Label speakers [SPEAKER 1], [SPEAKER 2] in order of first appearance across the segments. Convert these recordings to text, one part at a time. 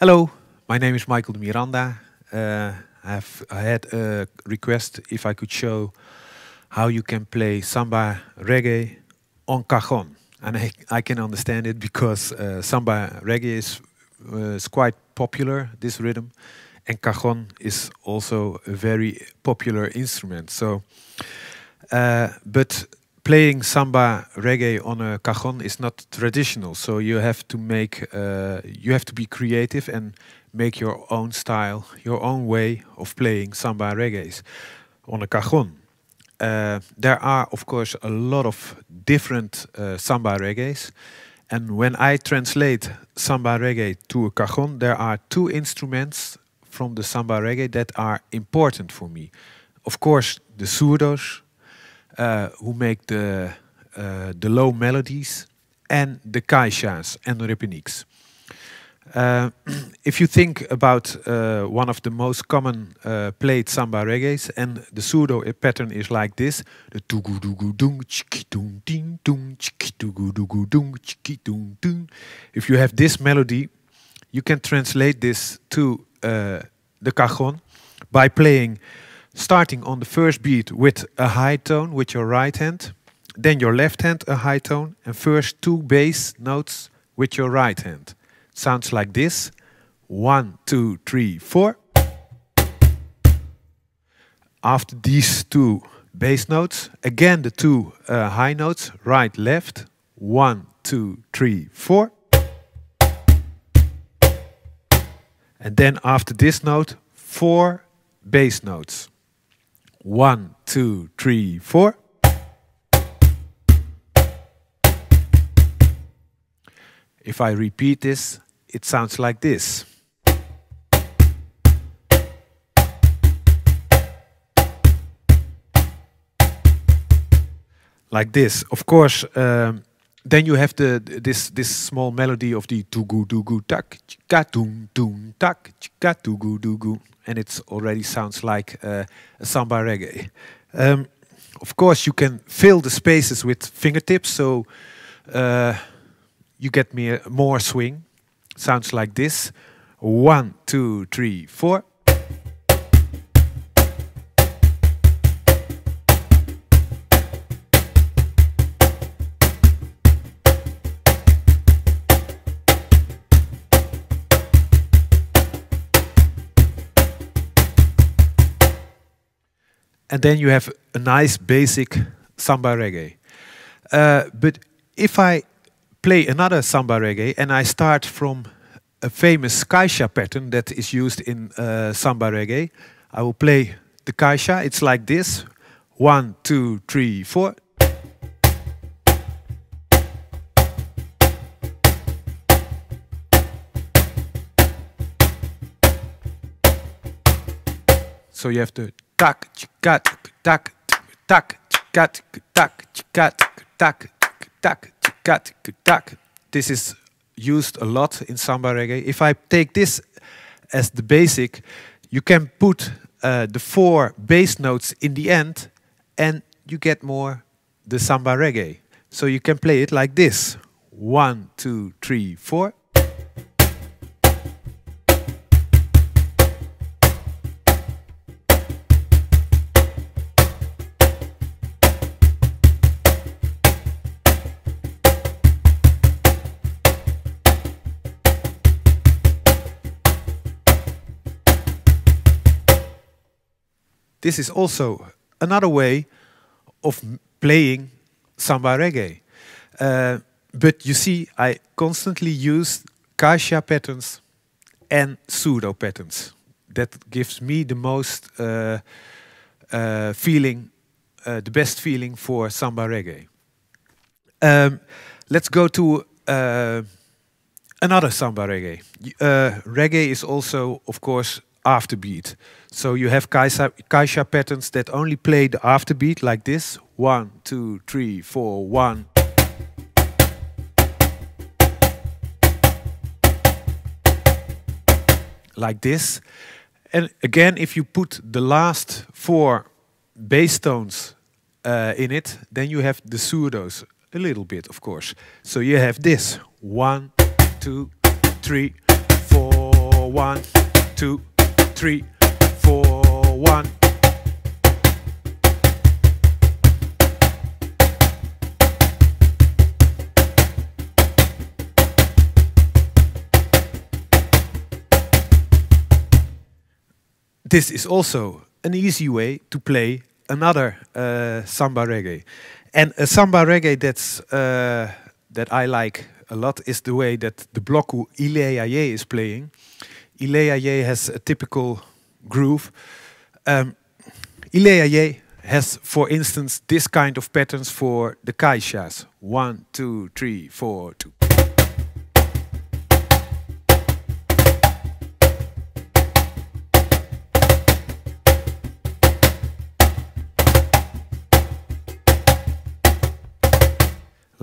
[SPEAKER 1] Hello, my name is Michael Miranda. Uh, I have I had a request if I could show how you can play samba reggae on cajon, and I, I can understand it because uh, samba reggae is uh, is quite popular this rhythm, and cajon is also a very popular instrument. So, uh, but playing samba reggae on a cajon is not traditional. So you have to make uh, you have to be creative and make your own style, your own way of playing samba reggae on a cajon. Uh, there are, of course, a lot of different uh, samba reggaes. And when I translate samba reggae to a cajon, there are two instruments from the samba reggae that are important for me. Of course, the surdos, who make the uh, the low melodies, and the caixas and the repiniques. Uh, if you think about uh, one of the most common uh, played samba reggaes, and the surdo pattern is like this: the tugu dugu dung chiki dung ding dung chiki tugu dugu dung chiki dung dung. If you have this melody, you can translate this to the cajon by playing starting on the first beat with a high tone with your right hand, then your left hand a high tone, and first two bass notes with your right hand. Sounds like this. One, two, three, four. After these two bass notes, again the two uh, high notes, right, left. One, two, three, four. And then after this note, four bass notes. One, two, three, four. If I repeat this, it sounds like this. Like this. Of course, um, then you have the this this small melody of the tugu dugu tak chika tung tung tak chika tugu dugu, and it already sounds like a samba reggae. Um, of course, you can fill the spaces with fingertips, so uh, you get me more swing. Sounds like this: one, two, three, four. And then you have a nice basic samba reggae. Uh, but if I play another samba reggae and I start from a famous caixa pattern that is used in uh, samba reggae, I will play the caixa. It's like this: one, two, three, four. So you have to Tak tak tak tak tak tak tak tak tak tak. This is used a lot in samba reggae. If I take this as the basic, you can put uh, the four bass notes in the end and you get more the samba reggae. So you can play it like this. One, two, three, four. This is also another way of playing samba reggae. Uh, but you see, I constantly use caixa patterns and surdo patterns. That gives me the most uh, uh, feeling, uh, the best feeling for samba reggae. Um, let's go to uh, another samba reggae. Uh, reggae is also, of course, afterbeat. So you have Caixa, Caixa patterns that only play the afterbeat like this. One, two, three, four, one. Like this. And again, if you put the last four bass tones uh, in it, then you have the surdos a little bit, of course. So you have this. One, two, three, four. one, two, three, four, one. This is also an easy way to play another uh, samba reggae. And a samba reggae that's uh, that I like a lot is the way that the bloco Ilê Aiyê is playing. Ilê Aiyê has a typical groove. Um, Ilê Aiyê has, for instance, this kind of patterns for the caixas. One, two, three, four, two.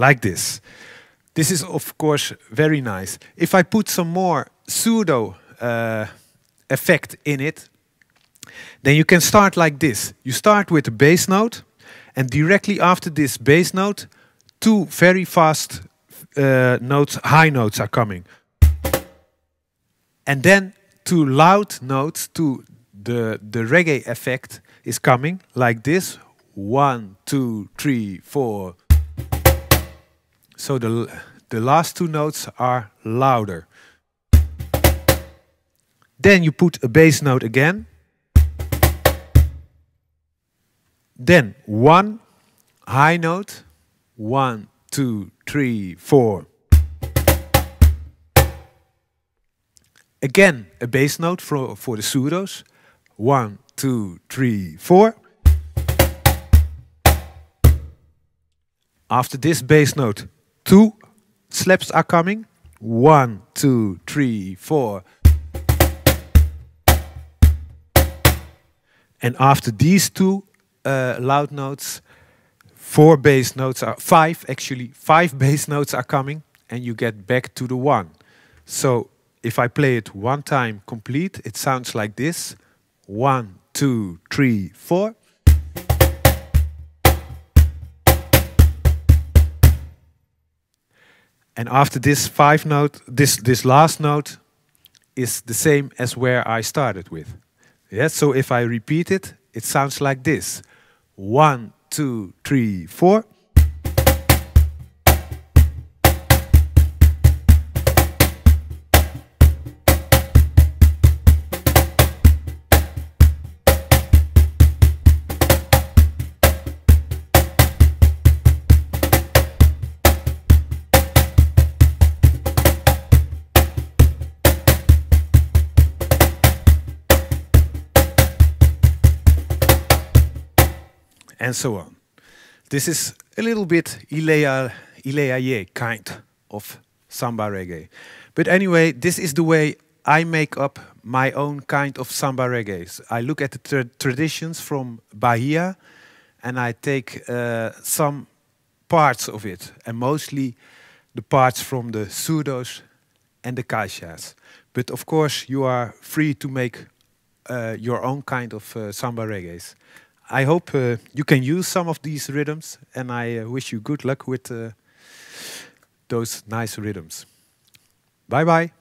[SPEAKER 1] like this. This is of course very nice. If I put some more surdo uh, effect in it, then you can start like this. You start with a bass note, and directly after this bass note, two very fast uh, notes, high notes are coming. And then two loud notes, to the, the reggae effect is coming like this. One, two, three, four. So the, the last two notes are louder. Then you put a bass note again. Then one high note. One, two, three, four. Again, a bass note for, for the surdos. One, two, three, four. After this bass note, two slaps are coming. One, two, three, four. And after these two uh, loud notes, four bass notes are five actually five bass notes are coming, and you get back to the one. So if I play it one time complete, it sounds like this: one, two, three, four. And after this five note, this, this last note is the same as where I started with. Yes, so if I repeat it, it sounds like this. One, two, three, four. And so on. This is a little bit Ilea, Ilea kind of samba reggae. But anyway, this is the way I make up my own kind of samba reggae. I look at the tra traditions from Bahia and I take uh, some parts of it, and mostly the parts from the surdos and the caixas. But of course, you are free to make uh, your own kind of uh, samba reggae. I hope uh, you can use some of these rhythms, and I uh, wish you good luck with uh, those nice rhythms. Bye bye.